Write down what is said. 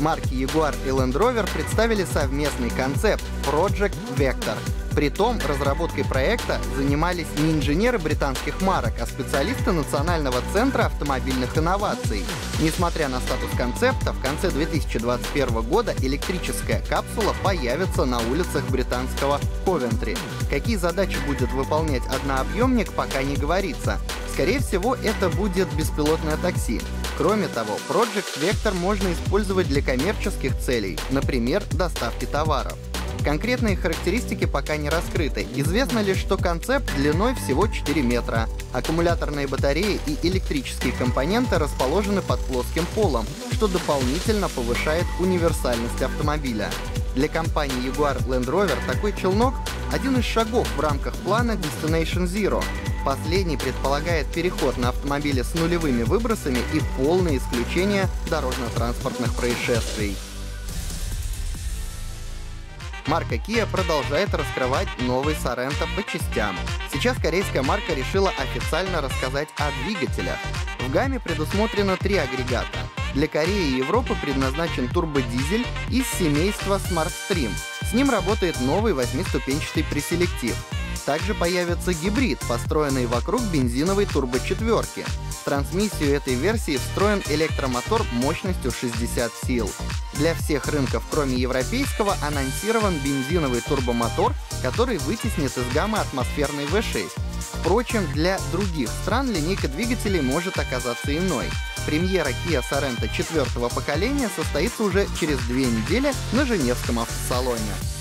Марки Jaguar и Land Rover представили совместный концепт Project Vector. Притом разработкой проекта занимались не инженеры британских марок, а специалисты Национального центра автомобильных инноваций. Несмотря на статус концепта, в конце 2021 года электрическая капсула появится на улицах британского Ковентри. Какие задачи будет выполнять однообъемник, пока не говорится. Скорее всего, это будет беспилотное такси. Кроме того, Project Vector можно использовать для коммерческих целей, например, доставки товаров. Конкретные характеристики пока не раскрыты. Известно лишь, что концепт длиной всего 4 метра. Аккумуляторные батареи и электрические компоненты расположены под плоским полом, что дополнительно повышает универсальность автомобиля. Для компании Jaguar Land Rover такой челнок — один из шагов в рамках плана Destination Zero. Последний предполагает переход на автомобили с нулевыми выбросами и полное исключение дорожно-транспортных происшествий. Марка Kia продолжает раскрывать новый Sorento по частям. Сейчас корейская марка решила официально рассказать о двигателях. В гамме предусмотрено три агрегата. Для Кореи и Европы предназначен турбодизель из семейства SmartStream. С ним работает новый восьмиступенчатый преселектив. Также появится гибрид, построенный вокруг бензиновой турбочетверки. В трансмиссию этой версии встроен электромотор мощностью 60 сил. Для всех рынков, кроме европейского, анонсирован бензиновый турбомотор, который вытеснит из гаммы атмосферный V6. Впрочем, для других стран линейка двигателей может оказаться иной. Премьера Kia Sorento четвертого поколения состоится уже через две недели на Женевском автосалоне.